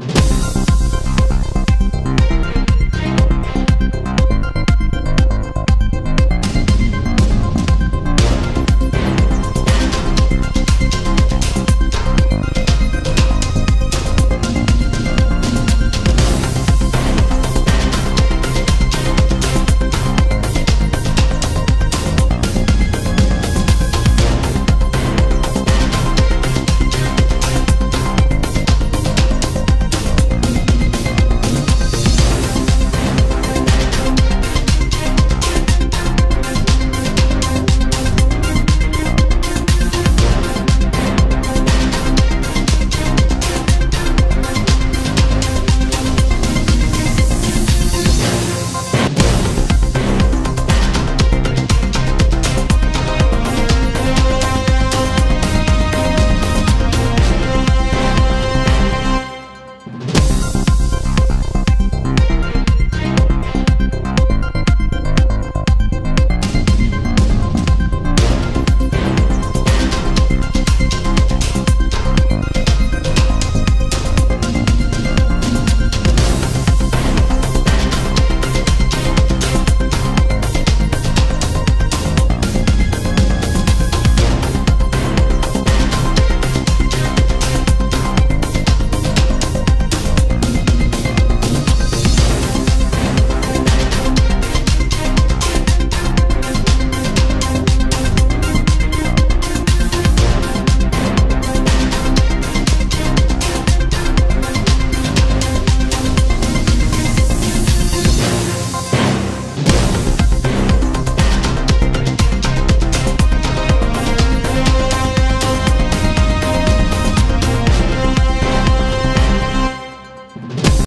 you